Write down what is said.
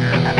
Yeah.